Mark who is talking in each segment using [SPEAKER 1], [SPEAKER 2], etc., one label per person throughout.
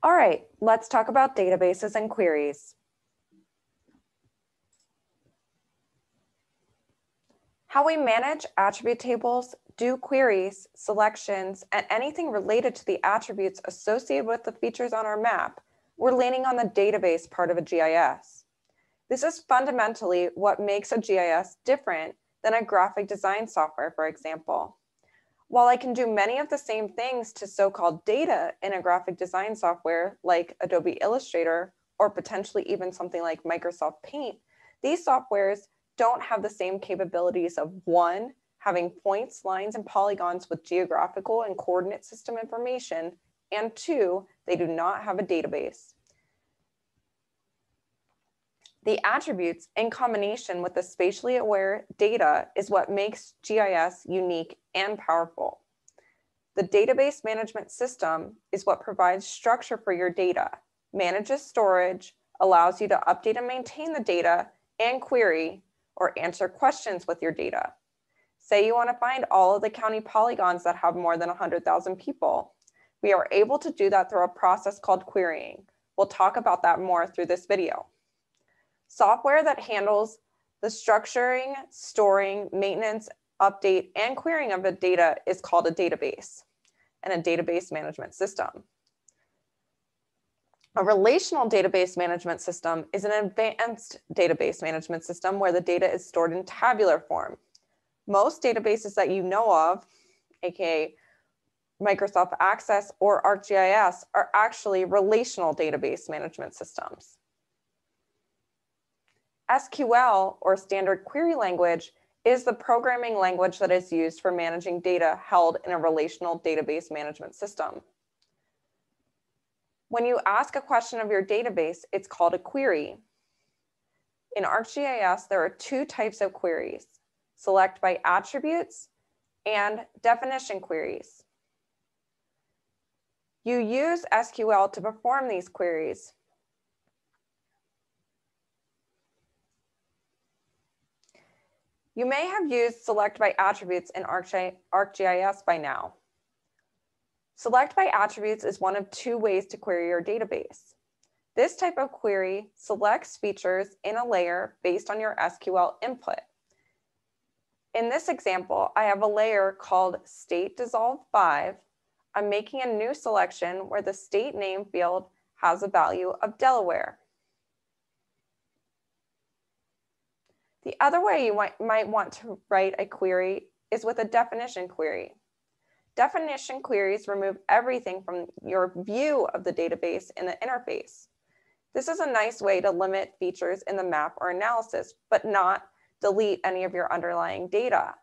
[SPEAKER 1] All right, let's talk about databases and queries. How we manage attribute tables, do queries, selections, and anything related to the attributes associated with the features on our map, we're leaning on the database part of a GIS. This is fundamentally what makes a GIS different than a graphic design software, for example. While I can do many of the same things to so-called data in a graphic design software like Adobe Illustrator or potentially even something like Microsoft Paint, these softwares don't have the same capabilities of one, having points, lines, and polygons with geographical and coordinate system information, and two, they do not have a database. The attributes in combination with the spatially aware data is what makes GIS unique and powerful. The database management system is what provides structure for your data, manages storage, allows you to update and maintain the data, and query or answer questions with your data. Say you want to find all of the county polygons that have more than 100,000 people. We are able to do that through a process called querying. We'll talk about that more through this video. Software that handles the structuring, storing, maintenance, update, and querying of the data is called a database and a database management system. A relational database management system is an advanced database management system where the data is stored in tabular form most databases that you know of, aka Microsoft Access or ArcGIS, are actually relational database management systems. SQL, or Standard Query Language, is the programming language that is used for managing data held in a relational database management system. When you ask a question of your database, it's called a query. In ArcGIS, there are two types of queries select by attributes, and definition queries. You use SQL to perform these queries. You may have used select by attributes in ArcGIS by now. Select by attributes is one of two ways to query your database. This type of query selects features in a layer based on your SQL input. In this example, I have a layer called state dissolve 5. I'm making a new selection where the state name field has a value of Delaware. The other way you might, want to write a query is with a definition query. Definition queries remove everything from your view of the database in the interface. This is a nice way to limit features in the map or analysis, but not delete any of your underlying data.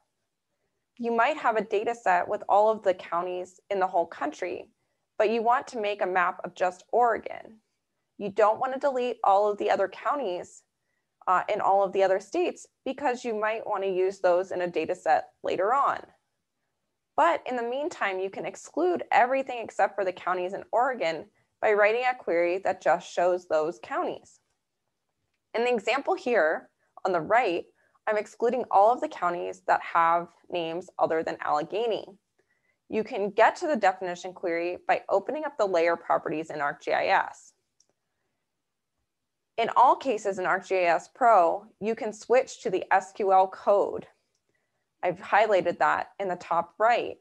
[SPEAKER 1] You might have a data set with all of the counties in the whole country, but you want to make a map of just Oregon. You don't want to delete all of the other counties uh, in all of the other states because you might want to use those in a data set later on. But in the meantime, you can exclude everything except for the counties in Oregon by writing a query that just shows those counties. In the example here on the right, I'm excluding all of the counties that have names other than Allegheny. You can get to the definition query by opening up the layer properties in ArcGIS. In all cases in ArcGIS Pro, you can switch to the SQL code. I've highlighted that in the top right.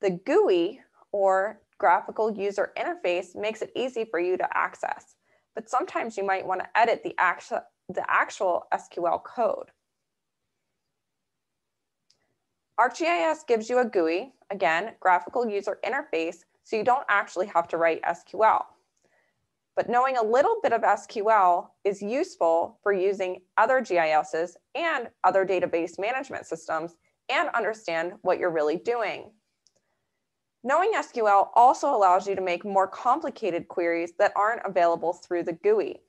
[SPEAKER 1] The GUI, or graphical user interface, makes it easy for you to access, but sometimes you might want to edit the actual, the actual SQL code. ArcGIS gives you a GUI, again, graphical user interface, so you don't actually have to write SQL. But knowing a little bit of SQL is useful for using other GISs and other database management systems and understand what you're really doing. Knowing SQL also allows you to make more complicated queries that aren't available through the GUI.